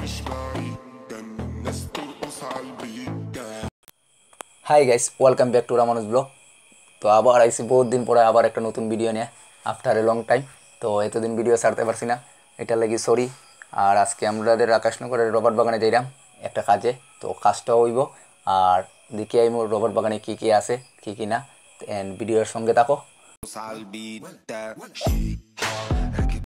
مش بعيد ده الناس ترقص عالبيت ده hi guys welcome back to Ramanuj blog তো আবার আইসি বহুত দিন পরে আবার একটা নতুন ভিডিও নিয়ে আফটার এ লং টাইম তো এতদিন ভিডিও ছাড়তে পারছি না এটা লাগি সরি আর আজকে আমাদের আকাশনগরের রবার্ট বাগানে যাইলাম একটা কাজে, তো কাজটাও হইব। আর দেখি আইমো রবার্ট বাগানে কী কী আছে, কী কী না। ভিডিওর সঙ্গে থাকো।